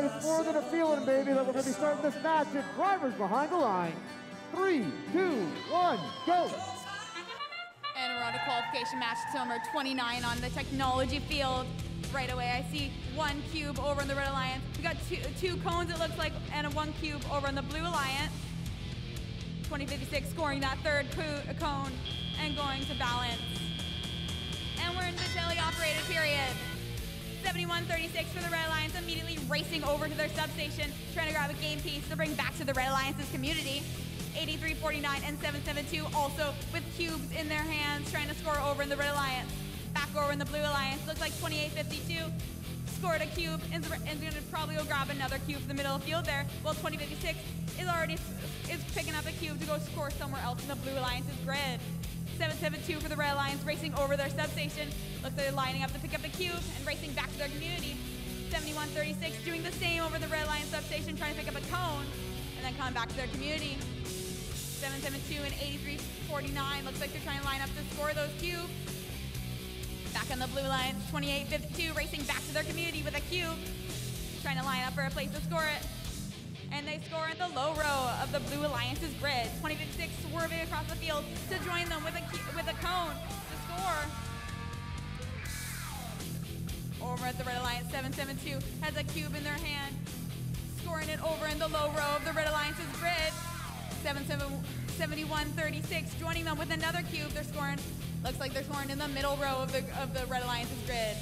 guys, more than a feeling, baby, that we're going to be starting this match at Drivers Behind the Line. Three, two, one, go! And we're on a qualification match to number 29 on the technology field. Right away, I see one cube over in the Red Alliance. We got two, two cones, it looks like, and a one cube over in the Blue Alliance. 2056 scoring that third cone and going to balance. 7136 for the Red Alliance immediately racing over to their substation, trying to grab a game piece to bring back to the Red Alliance's community. 8349 and 772 also with cubes in their hands, trying to score over in the Red Alliance. Back over in the Blue Alliance, looks like 2852 scored a cube and is going to probably go grab another cube from the middle of the field there. Well, 2056 is already is picking up a cube to go score somewhere else in the Blue Alliance's grid. 772 for the Red Alliance racing over their substation. Looks like they're lining up to pick up the cube and racing back to their community. 7136 doing the same over the Red Alliance substation, trying to pick up a cone and then coming back to their community. 772 and 8349 looks like they're trying to line up to score those cubes. Back on the blue line, 2852 racing back to their community with a cube, trying to line up for a place to score it. And they score in the low row of the Blue Alliance's grid. 2056 swerving across the field to join them with a with a cone to score. Over at the Red Alliance, 772 has a cube in their hand, scoring it over in the low row of the Red Alliance's grid. 7136 joining them with another cube. They're scoring, looks like they're scoring in the middle row of the, of the Red Alliance's grid.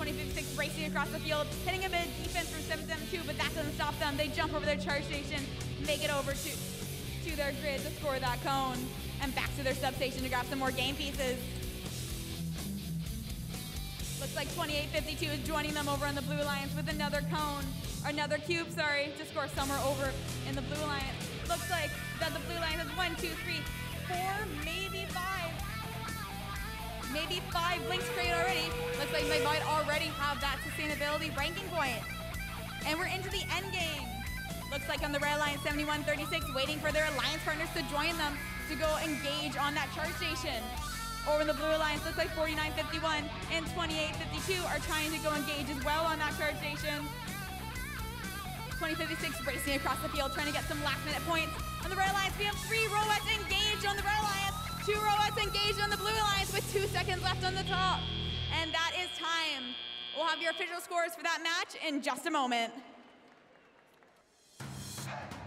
2056 racing across the field, hitting a bit of defense from 772, but that doesn't stop them. They jump over their charge station, make it over to, to their grid to score that cone, and back to their substation to grab some more game pieces. Looks like 2852 is joining them over on the Blue Alliance with another cone, another cube, sorry, to score somewhere over in the Blue Alliance. Looks like that the Blue Alliance has one, two, three, four, maybe five. Five links crate already. Looks like they might already have that sustainability ranking point. And we're into the end game. Looks like on the Red Alliance 7136, waiting for their alliance partners to join them to go engage on that charge station. Over in the Blue Alliance, looks like 4951 and 2852 are trying to go engage as well on that charge station. 2056 racing across the field, trying to get some last minute points. On the Red Alliance, we have three robots engaged on the Red Alliance, two robots engaged on left on the top. And that is time. We'll have your official scores for that match in just a moment.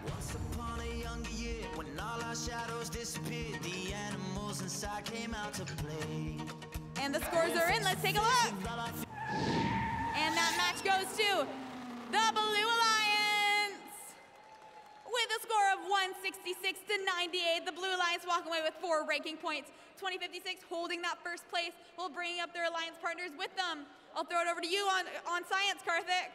Once upon a younger year, when all our shadows disappeared, the animals inside came out to play. And the scores are in. Let's take a look. And that match goes to the Blue Alliance 66 to 98. The Blue Alliance walking away with four ranking points. 2056 holding that first place while bringing up their alliance partners with them. I'll throw it over to you on, on science, Karthik.